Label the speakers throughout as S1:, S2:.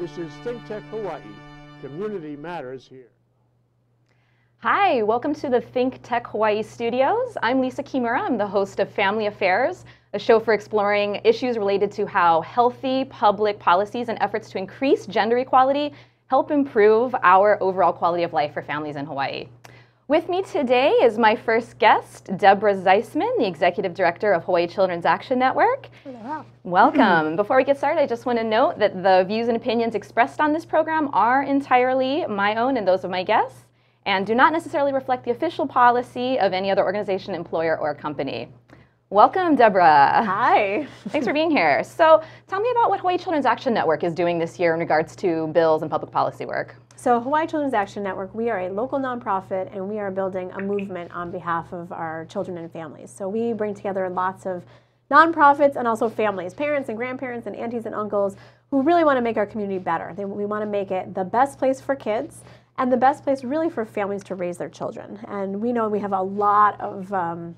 S1: This is ThinkTech Hawaii. Community matters here.
S2: Hi, welcome to the Think Tech Hawaii studios. I'm Lisa Kimura. I'm the host of Family Affairs, a show for exploring issues related to how healthy public policies and efforts to increase gender equality help improve our overall quality of life for families in Hawaii. With me today is my first guest, Deborah Zysman, the Executive Director of Hawaii Children's Action Network.
S3: Hello.
S2: Welcome. Before we get started, I just want to note that the views and opinions expressed on this program are entirely my own and those of my guests, and do not necessarily reflect the official policy of any other organization, employer, or company. Welcome, Deborah.
S3: Hi.
S2: Thanks for being here. So, tell me about what Hawaii Children's Action Network is doing this year in regards to bills and public policy work.
S3: So, Hawaii Children's Action Network, we are a local nonprofit and we are building a movement on behalf of our children and families. So, we bring together lots of nonprofits and also families, parents and grandparents and aunties and uncles who really want to make our community better. They, we want to make it the best place for kids and the best place really for families to raise their children. And we know we have a lot of um,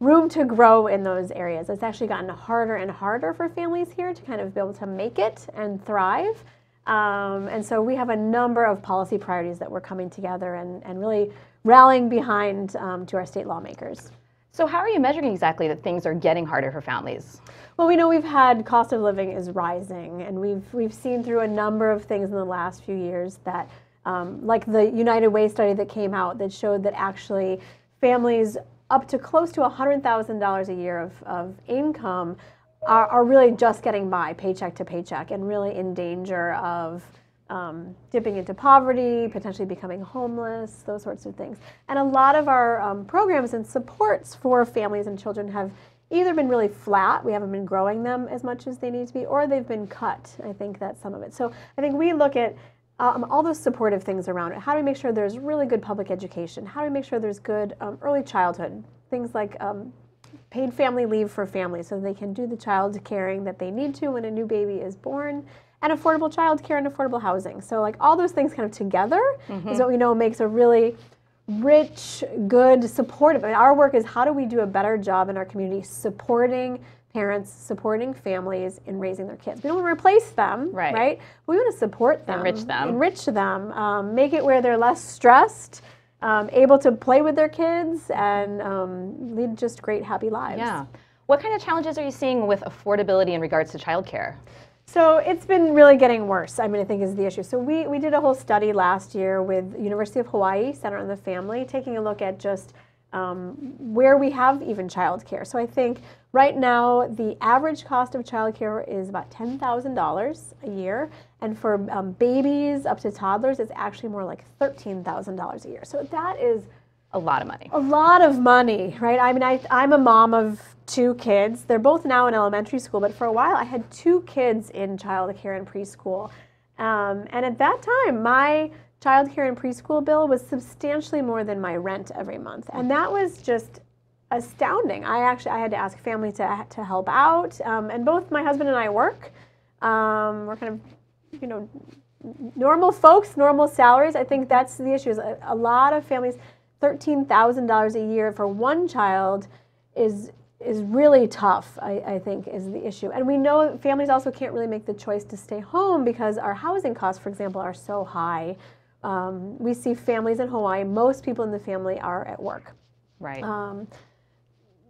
S3: room to grow in those areas. It's actually gotten harder and harder for families here to kind of be able to make it and thrive. Um, and so we have a number of policy priorities that we're coming together and, and really rallying behind um, to our state lawmakers.
S2: So, how are you measuring exactly that things are getting harder for families?
S3: Well, we know we've had cost of living is rising, and we've we've seen through a number of things in the last few years that, um, like the United Way study that came out that showed that actually families up to close to $100,000 a year of, of income are, are, really just getting by paycheck to paycheck and really in danger of um, dipping into poverty, potentially becoming homeless, those sorts of things. And a lot of our um, programs and supports for families and children have either been really flat, we haven't been growing them as much as they need to be, or they've been cut. I think that's some of it. So I think we look at um, all those supportive things around it. How do we make sure there's really good public education? How do we make sure there's good um, early childhood? Things like um, paid family leave for families so they can do the child caring that they need to when a new baby is born and affordable child care and affordable housing. So like all those things kind of together mm-hmm. is what we know makes a really rich, good, supportive. I mean, our work is how do we do a better job in our community supporting parents supporting families in raising their kids. We don't want to replace them, right? right? we want to support them,
S2: enrich them,
S3: enrich them, um, make it where they're less stressed, um, able to play with their kids, and um, lead just great, happy lives.
S2: Yeah. What kind of challenges are you seeing with affordability in regards to childcare?
S3: So it's been really getting worse. I mean, I think is the issue. So we, we did a whole study last year with University of Hawaii Center on the Family, taking a look at just um, where we have even childcare. So I think right now the average cost of childcare is about $10,000 a year. And for um, babies up to toddlers, it's actually more like $13,000 a year. So that is
S2: a lot of money.
S3: A lot of money, right? I mean, I, I'm a mom of two kids. They're both now in elementary school, but for a while I had two kids in childcare and preschool. Um, and at that time, my childcare and preschool bill was substantially more than my rent every month. And that was just astounding. I actually I had to ask family to, to help out. Um, and both my husband and I work. Um, we're kind of, you know, normal folks, normal salaries. I think that's the issue. Is a, a lot of families, thirteen thousand dollars a year for one child, is is really tough. I, I think is the issue. And we know families also can't really make the choice to stay home because our housing costs, for example, are so high. Um, we see families in Hawaii, most people in the family are at work.
S2: Right. Um,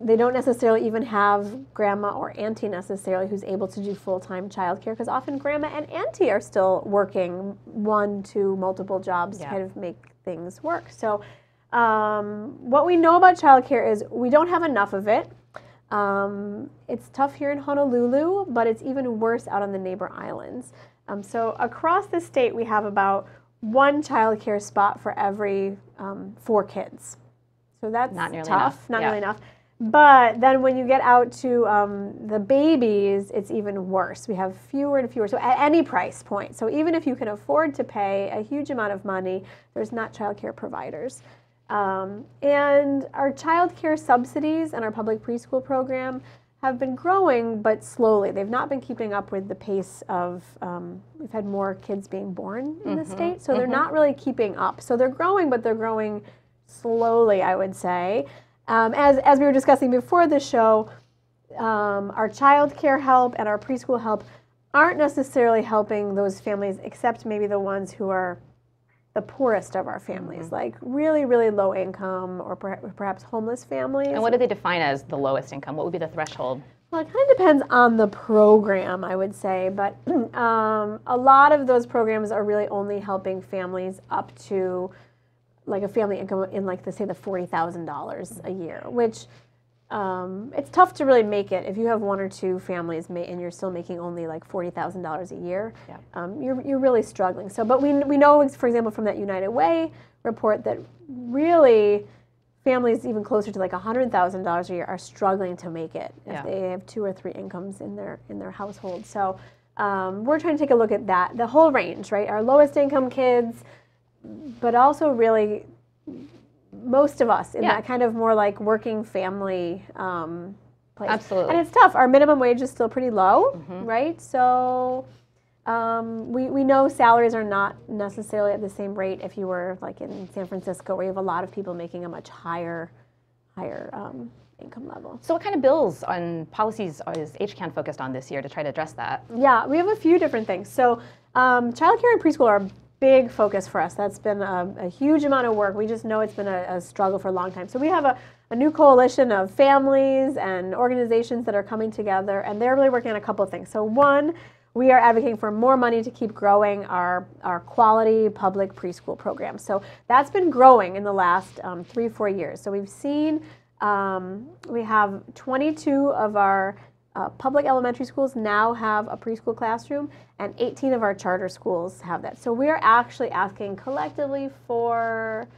S3: they don't necessarily even have grandma or auntie necessarily who's able to do full-time childcare because often grandma and auntie are still working one, two, multiple jobs yeah. to kind of make things work. So um, what we know about childcare is we don't have enough of it. Um, it's tough here in Honolulu, but it's even worse out on the neighbor islands. Um, so across the state, we have about one child care spot for every um, four kids. So that's
S2: not nearly
S3: tough,
S2: enough.
S3: not
S2: yeah.
S3: nearly enough. But then when you get out to um, the babies, it's even worse. We have fewer and fewer. So at any price point. So even if you can afford to pay a huge amount of money, there's not child care providers. Um, and our child care subsidies and our public preschool program have been growing, but slowly. They've not been keeping up with the pace of, um, we've had more kids being born in mm-hmm. the state, so mm-hmm. they're not really keeping up. So they're growing, but they're growing slowly, I would say. Um, as, as we were discussing before the show, um, our child care help and our preschool help aren't necessarily helping those families, except maybe the ones who are the poorest of our families,
S2: Mm-hmm.
S3: like really, really low income or per- perhaps homeless families.
S2: And what do they define as the lowest income? What would be the threshold?
S3: Well, it kind of depends on the program, I would say, but um, a lot of those programs are really only helping families up to like a family income in like the say the forty thousand dollars a year, which um, it's tough to really make it if you have one or two families ma- and you're still making only like forty thousand dollars a year.
S2: Yeah.
S3: Um, you're you're really struggling. So, but we we know, for example, from that United Way report that really families even closer to like $100,000 a year are struggling to make it if
S2: Yeah.
S3: they have two or three incomes in their in their household. So um, we're trying to take a look at that, the whole range, right? Our lowest income kids, but also really most of us in
S2: Yeah.
S3: that kind of more like working family um, place.
S2: Absolutely.
S3: And it's tough. Our minimum wage is still pretty low,
S2: Mm-hmm.
S3: right? So um, we, we know salaries are not necessarily at the same rate if you were like in San Francisco, where you have a lot of people making a much higher, higher um, income level.
S2: So, what kind of bills and policies is HCAN focused on this year to try to address that?
S3: Yeah, we have a few different things. So, um, childcare and preschool are big focus for us. That's been a, a huge amount of work. We just know it's been a, a struggle for a long time. So, we have a, a new coalition of families and organizations that are coming together, and they're really working on a couple of things. So, one, we are advocating for more money to keep growing our, our quality public preschool program. So that's been growing in the last um, three, four years. So we've seen, um, we have 22 of our uh, public elementary schools now have a preschool classroom, and 18 of our charter schools have that. So we are actually asking collectively for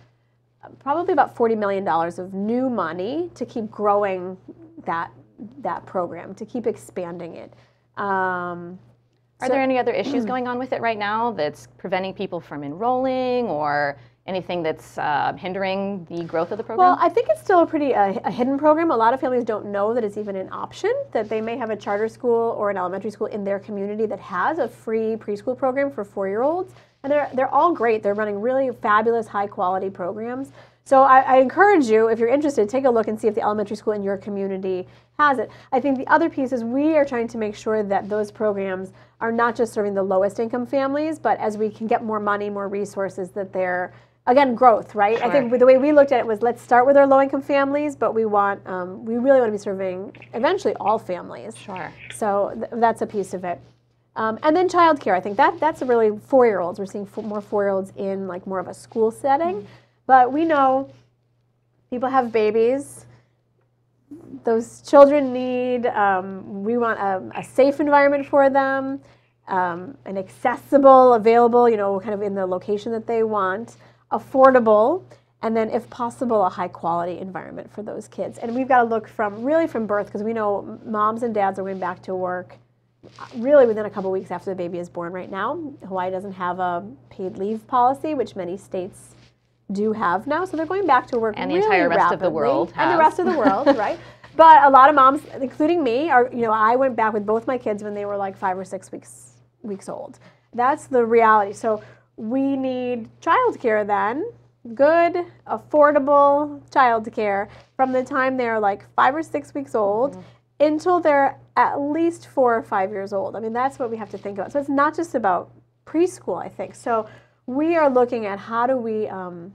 S3: uh, probably about $40 million of new money to keep growing that, that program, to keep expanding it. Um,
S2: Are there any other issues going on with it right now that's preventing people from enrolling or anything that's uh, hindering the growth of the program?
S3: Well, I think it's still a pretty uh, a hidden program. A lot of families don't know that it's even an option, that they may have a charter school or an elementary school in their community that has a free preschool program for four year olds. And they're, they're all great. They're running really fabulous, high quality programs. So I, I encourage you, if you're interested, take a look and see if the elementary school in your community has it. I think the other piece is we are trying to make sure that those programs are not just serving the lowest income families, but as we can get more money, more resources, that they're again growth, right? I think the way we looked at it was let's start with our low income families, but we want um, we really want to be serving eventually all families.
S2: sure.
S3: So th- that's a piece of it. Um, and then childcare, I think that that's a really four year olds. We're seeing more four year olds in like more of a school setting, but we know people have babies. Those children need. Um, we want a, a safe environment for them, um, an accessible, available. You know, kind of in the location that they want, affordable, and then if possible, a high quality environment for those kids. And we've got to look from really from birth because we know moms and dads are going back to work uh, really within a couple weeks after the baby is born right now. Hawaii doesn't have a paid leave policy, which many states do have now. So they're going back to work
S2: And the
S3: really
S2: entire rest of the
S3: rapidly.
S2: world
S3: And the rest of the world, right? But a lot of moms, including me, are you know, I went back with both my kids when they were like five or six weeks weeks old. That's the reality. So we need childcare then, good, affordable childcare from the time they're like five or six weeks old until they're at least four or five years old. I mean, that's what we have to think about. So it's not just about preschool, I think. So we are looking at how do we um,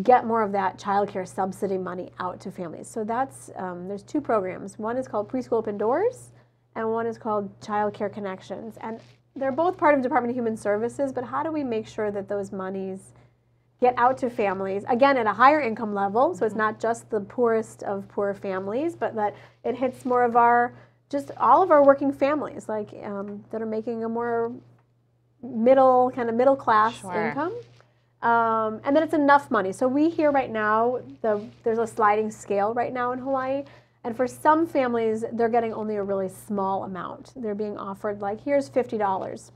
S3: get more of that childcare subsidy money out to families. So that's um, there's two programs. One is called Preschool Open Doors, and one is called Child Care Connections. And they're both part of Department of Human Services. But how do we make sure that those monies get out to families again at a higher income level? So it's not just the poorest of poor families, but that it hits more of our just all of our working families, like um, that are making a more middle kind of middle class
S2: Sure.
S3: income. Um, and then it's enough money. So we hear right now the there's a sliding scale right now in Hawaii, and for some families they're getting only a really small amount. They're being offered like here's fifty dollars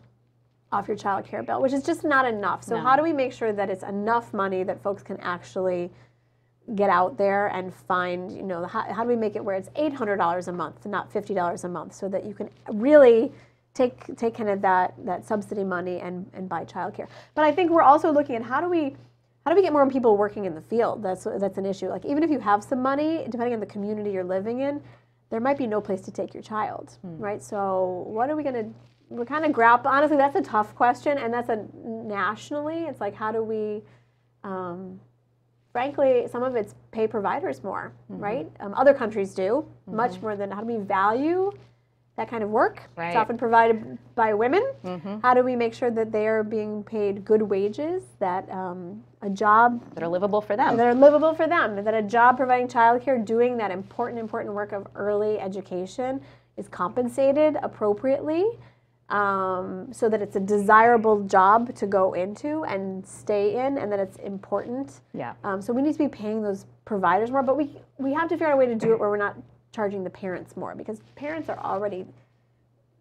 S3: off your child care bill, which is just not enough. So
S2: No.
S3: how do we make sure that it's enough money that folks can actually get out there and find, you know, how, how do we make it where it's $800 a month, not $50 a month, so that you can really take take kind of that that subsidy money and and buy childcare. But I think we're also looking at how do we how do we get more people working in the field? That's that's an issue. Like even if you have some money, depending on the community you're living in, there might be no place to take your child, right? So what are we going to we're kind of grapple. Honestly, that's a tough question, and that's a nationally. It's like how do we, um, frankly, some of it's pay providers more,
S2: Mm-hmm.
S3: right? Um, other countries do much more than how do we value that kind of work?
S2: Right.
S3: It's often provided by women.
S2: Mm-hmm.
S3: How do we make sure that they are being paid good wages, that um, a job
S2: that are livable for them.
S3: that are livable for them, that a job providing childcare, doing that important, important work of early education is compensated appropriately um, so that it's a desirable job to go into and stay in and that it's important.
S2: Yeah.
S3: Um, so we need to be paying those providers more, but we, we have to figure out a way to do it where we're not charging the parents more because parents are already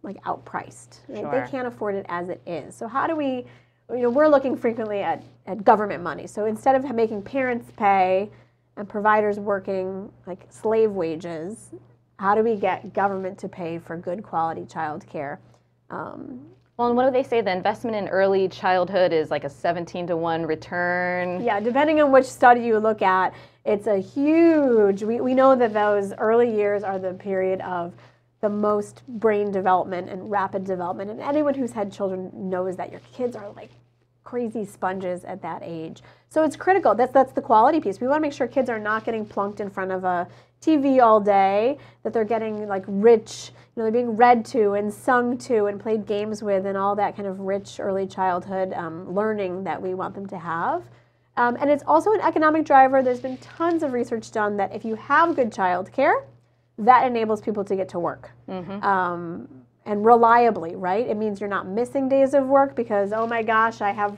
S3: like outpriced. Right?
S2: Sure.
S3: They can't afford it as it is. So how do we, you know, we're looking frequently at, at government money. So instead of making parents pay and providers working like slave wages, how do we get government to pay for good quality child care? Um,
S2: Well, and what do they say? The investment in early childhood is like a 17 to 1 return.
S3: Yeah, depending on which study you look at, it's a huge. We, we know that those early years are the period of the most brain development and rapid development. And anyone who's had children knows that your kids are like crazy sponges at that age. So it's critical. That's that's the quality piece. We want to make sure kids are not getting plunked in front of a TV all day, that they're getting like rich, you know, they're being read to and sung to and played games with and all that kind of rich early childhood um, learning that we want them to have. Um, and it's also an economic driver. There's been tons of research done that if you have good child care, that enables people to get to work um, and reliably, right? It means you're not missing days of work because, oh my gosh, I have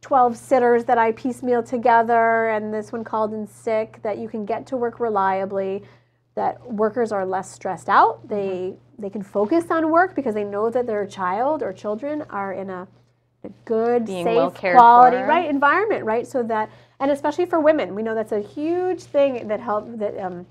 S3: 12 sitters that I piecemeal together and this one called in sick, that you can get to work reliably, that workers are less stressed out. They, they can focus on work because they know that their child or children are in a good,
S2: Being
S3: safe,
S2: well
S3: quality,
S2: for.
S3: right environment, right? So that, and especially for women, we know that's a huge thing that help that um,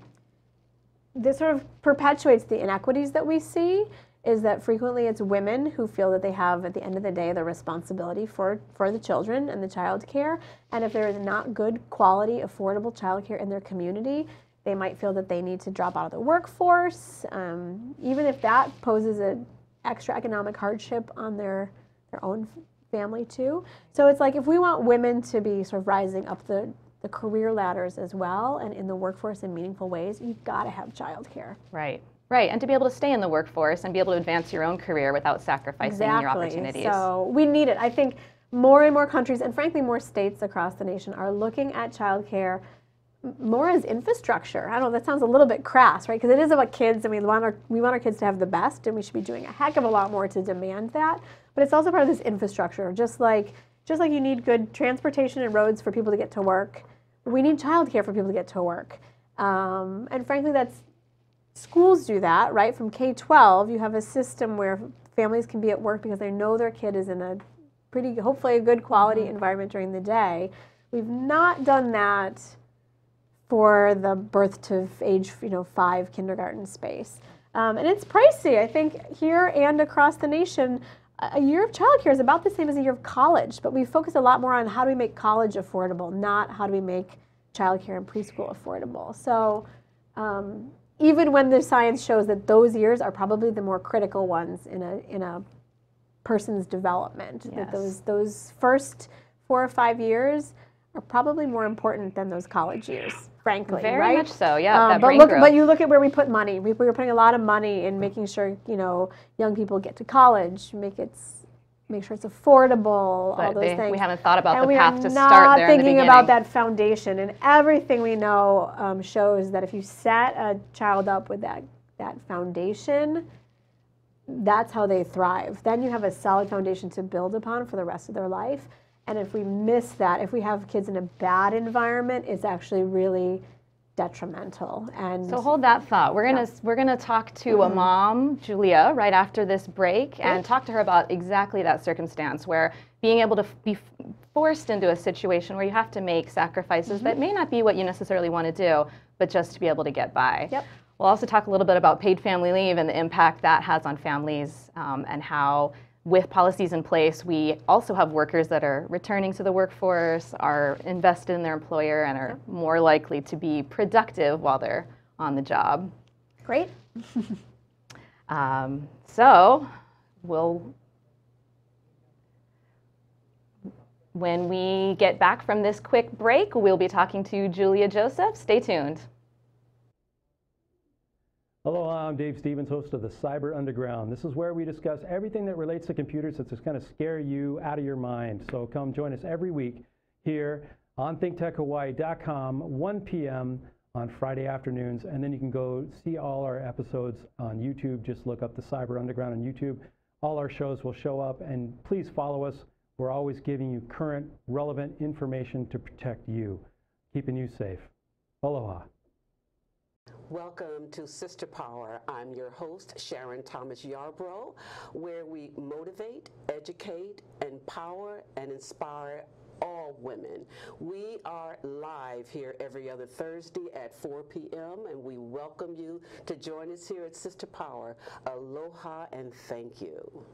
S3: this sort of perpetuates the inequities that we see is that frequently it's women who feel that they have at the end of the day the responsibility for for the children and the child care and if there is not good quality affordable child care in their community they might feel that they need to drop out of the workforce um, even if that poses an extra economic hardship on their their own family too so it's like if we want women to be sort of rising up the the career ladders as well and in the workforce in meaningful ways you've got to have childcare
S2: Right. Right. And to be able to stay in the workforce and be able to advance your own career without sacrificing your opportunities.
S3: So we need it. I think more and more countries, and frankly, more states across the nation, are looking at childcare more as infrastructure. I don't know. That sounds a little bit crass, right? Because it is about kids, and we want our we want our kids to have the best, and we should be doing a heck of a lot more to demand that. But it's also part of this infrastructure, just like just like you need good transportation and roads for people to get to work. We need childcare for people to get to work. Um, and frankly, that's schools do that, right? From K 12, you have a system where families can be at work because they know their kid is in a pretty, hopefully, a good quality environment during the day. We've not done that for the birth to age, you know, five kindergarten space. Um, and it's pricey. I think here and across the nation, a year of childcare is about the same as a year of college, but we focus a lot more on how do we make college affordable, not how do we make childcare and preschool affordable. So um, even when the science shows that those years are probably the more critical ones in a in a person's development,
S2: Yes.
S3: that those those first four or five years are probably more important than those college years, frankly.
S2: Very
S3: right?
S2: much so, yeah.
S3: Um, but look,
S2: growth.
S3: but you look at where we put money. We, we're putting a lot of money in making sure you know young people get to college, make it make sure it's affordable, all those
S2: they-
S3: things.
S2: we haven't thought about
S3: and
S2: the
S3: we
S2: path to
S3: not
S2: start there the
S3: thinking about that foundation. And everything we know um, shows that if you set a child up with that that foundation, that's how they thrive. Then you have a solid foundation to build upon for the rest of their life. And if we miss that, if we have kids in a bad environment, it's actually really detrimental. And
S2: So hold that thought. We're gonna we're gonna talk to a mom, Julia, right after this break, and talk to her about exactly that circumstance where being able to f- be forced into a situation where you have to make sacrifices that may not be what you necessarily want to do, but just to be able to get by.
S3: Yep.
S2: We'll also talk a little bit about paid family leave and the impact that has on families, um, and how with policies in place, we also have workers that are returning to the workforce, are invested in their employer, and are more likely to be productive while they're on the job.
S3: Great.
S2: um, so, we'll, when we get back from this quick break, we'll be talking to Julia Joseph. Stay tuned.
S4: Hello, I'm Dave Stevens, host of the Cyber Underground. This is where we discuss everything that relates to computers that's just going to scare you out of your mind. So come join us every week here on thinktechhawaii.com, 1 p.m. on Friday afternoons. And then you can go see all our episodes on YouTube. Just look up the Cyber Underground on YouTube. All our shows will show up. And please follow us. We're always giving you current, relevant information to protect you, keeping you safe. Aloha.
S5: Welcome to Sister Power. I'm your host, Sharon Thomas Yarbrough, where we motivate, educate, empower, and inspire all women. We are live here every other Thursday at 4 p.m., and we welcome you to join us here at Sister Power. Aloha and thank you.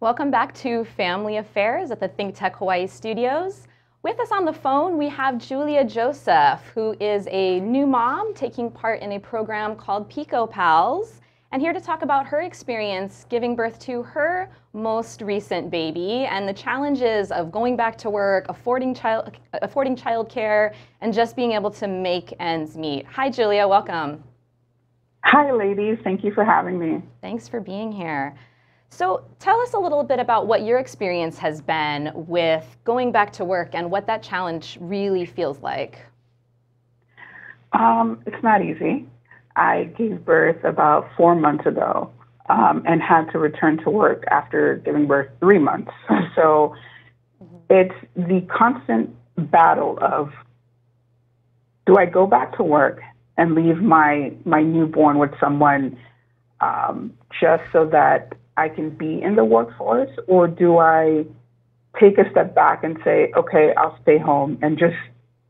S2: Welcome back to Family Affairs at the Think Tech Hawaii studios. With us on the phone, we have Julia Joseph, who is a new mom taking part in a program called Pico Pals, and here to talk about her experience giving birth to her most recent baby and the challenges of going back to work, affording child affording childcare, and just being able to make ends meet. Hi, Julia. Welcome.
S6: Hi, ladies. Thank you for having me.
S2: Thanks for being here. So tell us a little bit about what your experience has been with going back to work and what that challenge really feels like.
S6: Um, it's not easy. I gave birth about four months ago um, and had to return to work after giving birth three months. So mm-hmm. it's the constant battle of do I go back to work and leave my, my newborn with someone um, just so that I can be in the workforce, or do I take a step back and say, okay, I'll stay home and just,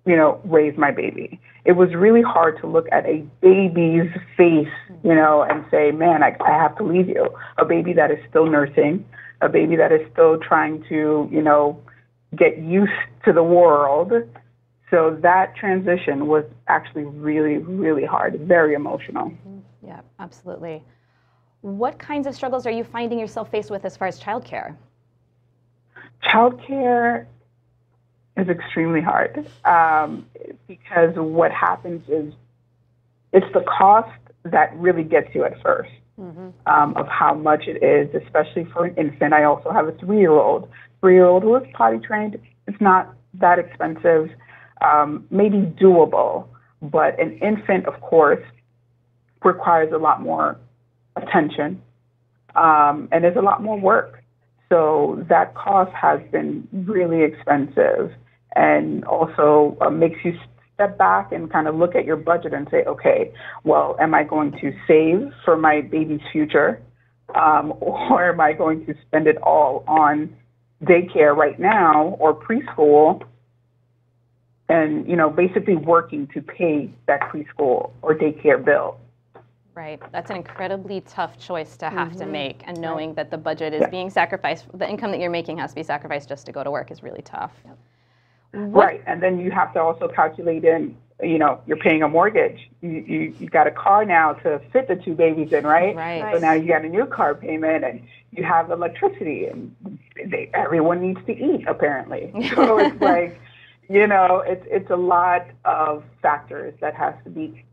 S6: you know, raise my baby? It was really hard to look at a baby's face, you know, and say, man, I, I have to leave you. A baby that is still nursing, a baby that is still trying to, you know, get used to the world. So that transition was actually really, really hard, very emotional. Mm-hmm.
S2: Yeah, absolutely. What kinds of struggles are you finding yourself faced with as far as childcare?
S6: Childcare is extremely hard um, because what happens is it's the cost that really gets you at 1st mm-hmm. um, of how much it is, especially for an infant. I also have a three year old. Three year old who is potty trained. It's not that expensive, um, maybe doable, but an infant, of course, requires a lot more attention, um, and there's a lot more work. So that cost has been really expensive, and also uh, makes you step back and kind of look at your budget and say, okay, well, am I going to save for my baby's future, um, or am I going to spend it all on daycare right now or preschool? And you know, basically working to pay that preschool or daycare bill.
S2: Right. That's an incredibly tough choice to have mm-hmm. to make. And knowing right. that the budget is yeah. being sacrificed, the income that you're making has to be sacrificed just to go to work is really tough. Yep.
S6: Right. And then you have to also calculate in, you know, you're paying a mortgage. You, you, you got a car now to fit the two babies in, right?
S2: Right.
S6: So now you got a new car payment and you have electricity and they, everyone needs to eat, apparently. So it's like, you know, it's, it's a lot of factors that has to be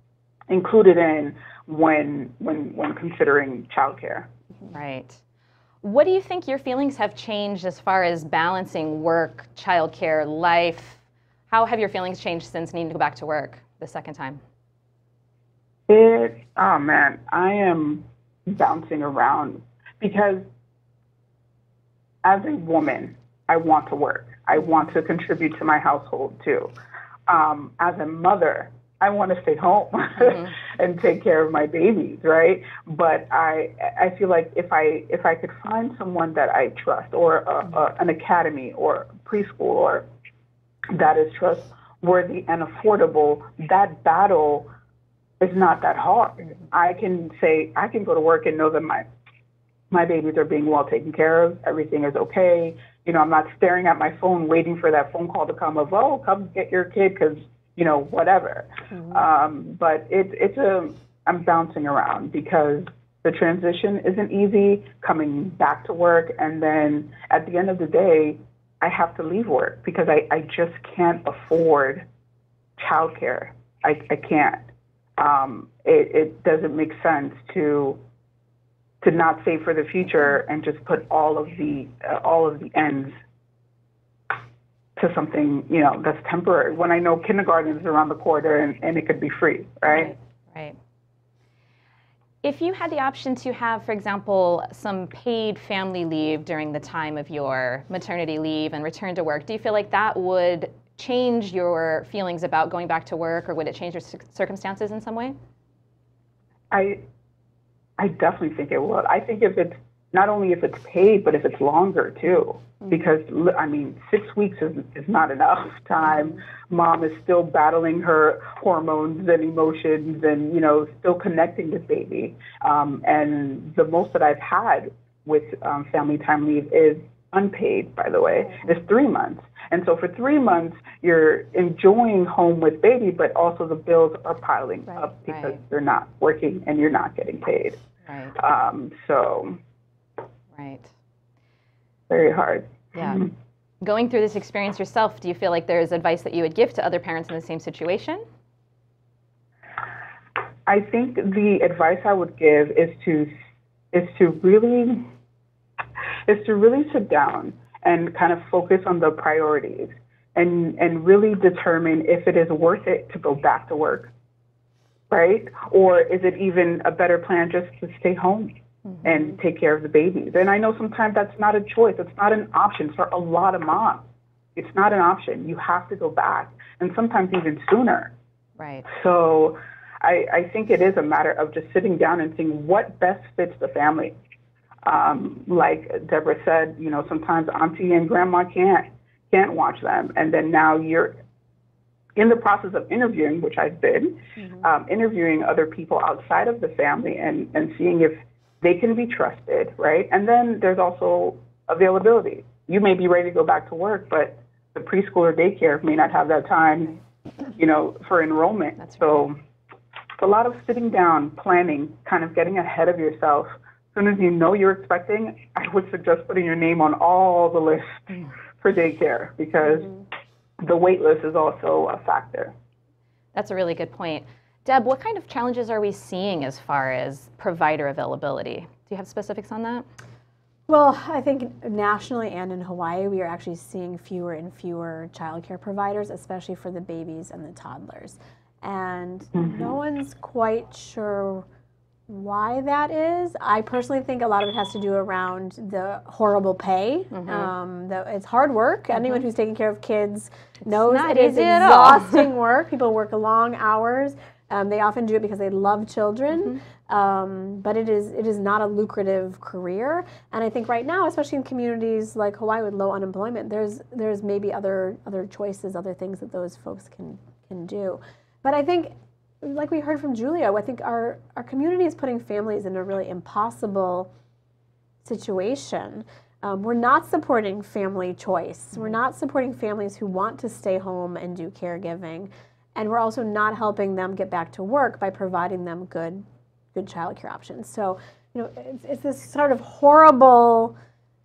S6: included in when when when considering childcare.
S2: Right. What do you think your feelings have changed as far as balancing work, childcare, life? How have your feelings changed since needing to go back to work the second time?
S6: It oh man, I am bouncing around because as a woman, I want to work. I want to contribute to my household too. Um, as a mother, I want to stay home mm-hmm. and take care of my babies, right? But I I feel like if I if I could find someone that I trust, or a, a, an academy, or preschool, or that is trustworthy and affordable, that battle is not that hard. I can say I can go to work and know that my my babies are being well taken care of. Everything is okay. You know, I'm not staring at my phone waiting for that phone call to come of, oh, come get your kid because you know, whatever. Mm-hmm. Um, but it, it's a, I'm bouncing around because the transition isn't easy coming back to work. And then at the end of the day, I have to leave work because I, I just can't afford childcare. I, I can't. Um, it, it doesn't make sense to to not save for the future and just put all of the uh, all of the ends to something you know that's temporary when I know kindergarten is around the corner and, and it could be free, right?
S2: Right. If you had the option to have, for example, some paid family leave during the time of your maternity leave and return to work, do you feel like that would change your feelings about going back to work or would it change your circumstances in some way?
S6: I I definitely think it would. I think if it's not only if it's paid, but if it's longer too, because li- I mean, six weeks is is not enough time. Mom is still battling her hormones and emotions, and you know, still connecting with baby. Um, and the most that I've had with um, family time leave is unpaid, by the way, is three months. And so for three months, you're enjoying home with baby, but also the bills are piling
S3: Right.
S6: up because
S2: Right.
S6: you're not working and you're not getting paid.
S2: Right.
S6: Um, so
S2: Right.
S6: very hard.
S2: Yeah. Going through this experience yourself, do you feel like there's advice that you would give to other parents in the same situation?
S6: I think the advice I would give is to is to really is to really sit down and kind of focus on the priorities and and really determine if it is worth it to go back to work. Right? Or is it even a better plan just to stay home and take care of the babies? And I know sometimes that's not a choice. It's not an option for a lot of moms. It's not an option. You have to go back and sometimes even sooner.
S2: Right.
S6: So I, I think it is a matter of just sitting down and seeing what best fits the family. Um, like Deborah said, you know, sometimes auntie and grandma can't can't watch them, and then now you're in the process of interviewing, which I've been, um, interviewing other people outside of the family and, and seeing if they can be trusted, right? And then there's also availability. You may be ready to go back to work, but the preschool or daycare may not have that time, you know, for enrollment.
S2: That's
S6: so it's a lot of sitting down, planning, kind of getting ahead of yourself. As soon as you know you're expecting, I would suggest putting your name on all the lists for daycare because mm-hmm. the wait list is also a factor.
S2: That's a really good point. Deb, what kind of challenges are we seeing as far as provider availability? Do you have specifics on that?
S3: Well, I think nationally and in Hawaii, we are actually seeing fewer and fewer childcare providers, especially for the babies and the toddlers. And mm-hmm. no one's quite sure why that is. I personally think a lot of it has to do around the horrible pay. Mm-hmm. Um, the, it's hard work. Mm-hmm. Anyone who's taking care of kids knows it is
S2: easy at all.
S3: exhausting work. People work long hours. Um, they often do it because they love children, um, but it is it is not a lucrative career. And I think right now, especially in communities like Hawaii with low unemployment, there's there's maybe other other choices, other things that those folks can can do. But I think, like we heard from Julia, I think our our community is putting families in a really impossible situation. Um, we're not supporting family choice. We're not supporting families who want to stay home and do caregiving, and we're also not helping them get back to work by providing them good, good childcare options. So, you know, it's, it's this sort of horrible,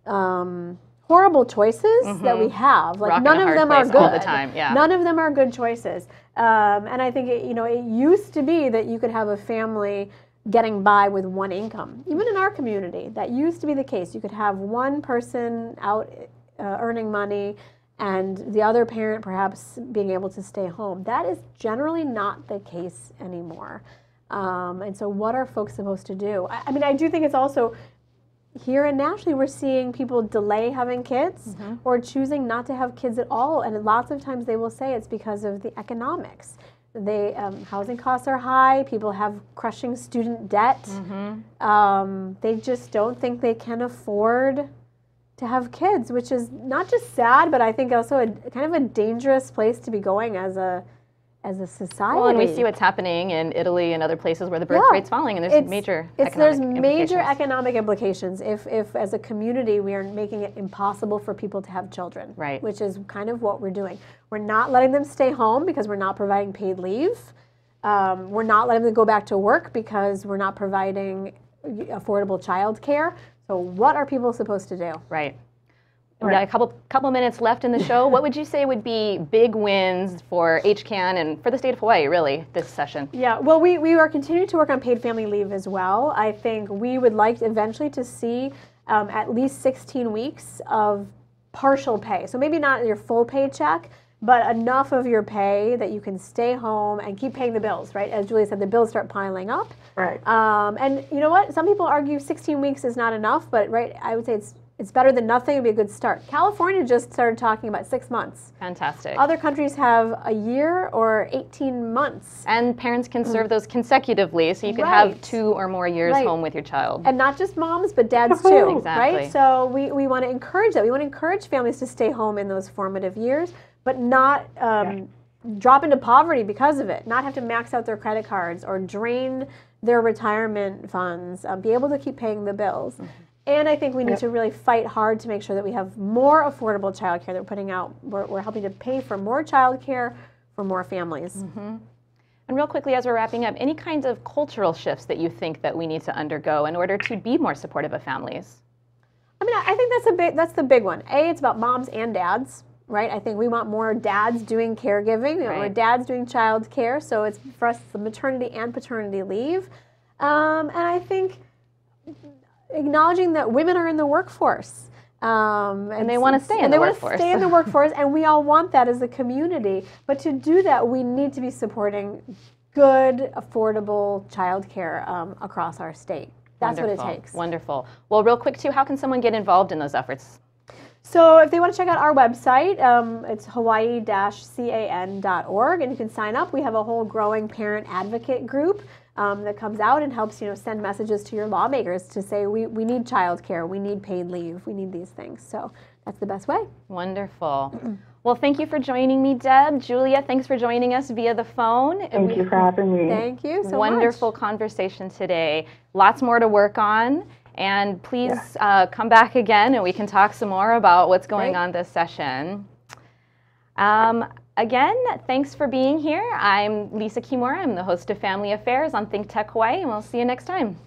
S3: um, horrible choices that we have. Like
S2: Rock and
S3: none of them are good
S2: all the time, yeah.
S3: None of them are good choices. Um, and I think it, you know it used to be that you could have a family getting by with one income. Even in our community, that used to be the case. You could have one person out uh, earning money and the other parent perhaps being able to stay home. That is generally not the case anymore. Um, and so, what are folks supposed to do? I, I mean, I do think it's also here and nationally we're seeing people delay having kids or choosing not to have kids at all and lots of times they will say it's because of the economics they um, housing costs are high people have crushing student debt um, they just don't think they can afford to have kids which is not just sad but i think also a kind of a dangerous place to be going as a as a society
S2: Well, and we see what's happening in Italy and other places where the birth
S3: Yeah.
S2: rate's falling, and there's
S3: it's,
S2: major
S3: it's,
S2: economic
S3: there's major economic implications. If, if as a community we are making it impossible for people to have children
S2: Right.
S3: which is kind of what we're doing. We're not letting them stay home because we're not providing paid leave. Um, we're not letting them go back to work because we're not providing affordable child care so what are people supposed to do
S2: Right. We've got a couple couple minutes left in the show. what would you say would be big wins for HCAN and for the state of Hawaii, really, this session?
S3: Yeah, well, we, we are continuing to work on paid family leave as well. I think we would like eventually to see um, at least 16 weeks of partial pay. So maybe not your full paycheck, but enough of your pay that you can stay home and keep paying the bills, right? As Julia said, the bills start piling up.
S6: Right.
S3: Um, and you know what? Some people argue 16 weeks is not enough, but right, I would say it's it's better than nothing. It'd be a good start. California just started talking about six months.
S2: Fantastic.
S3: Other countries have a year or 18 months.
S2: and parents can serve those consecutively, so you can
S3: Right.
S2: have two or more years
S3: Right.
S2: home with your child.
S3: and not just moms but dads too
S2: Exactly.
S3: right so we, we want to encourage that we want to encourage families to stay home in those formative years but not um, drop into poverty because of it. Not have to max out their credit cards or drain their retirement funds um, be able to keep paying the bills. And i think we need to really fight hard to make sure that we have more affordable childcare that we're putting out. We're, we're helping to pay for more childcare for more families.
S2: And real quickly, as we're wrapping up, any kinds of cultural shifts that you think that we need to undergo in order to be more supportive of families?
S3: I mean, I I think that's a big that's the big one. A, it's about moms and dads, right? I think we want more dads doing caregiving, or
S2: Right.
S3: dads doing child care. So it's for us the maternity and paternity leave, um, and I think acknowledging that women are in the workforce. Um, and,
S2: they wanna stay in
S3: and
S2: the workforce.
S3: stay in the workforce, and we all want that as a community. But to do that, we need to be supporting good, affordable childcare um, across our state. That's
S2: Wonderful.
S3: what it takes.
S2: Wonderful. Well, real quick, too, how can someone get involved in those efforts?
S3: So if they want to check out our website, um, it's hawaii-can.org, and you can sign up. We have a whole growing parent advocate group um, that comes out and helps you know send messages to your lawmakers to say we, we need childcare, we need paid leave, we need these things. So that's the best way.
S2: Wonderful. well, thank you for joining me, Deb. Julia, thanks for joining us via the phone.
S6: Thank
S2: we-
S6: you for having me.
S3: Thank you so
S2: Wonderful
S3: much.
S2: conversation today. Lots more to work on. And please uh, come back again and we can talk some more about what's going
S3: Great.
S2: on this session. Um, again, thanks for being here. I'm Lisa Kimura. I'm the host of Family Affairs on Think Tech Hawaii, and we'll see you next time.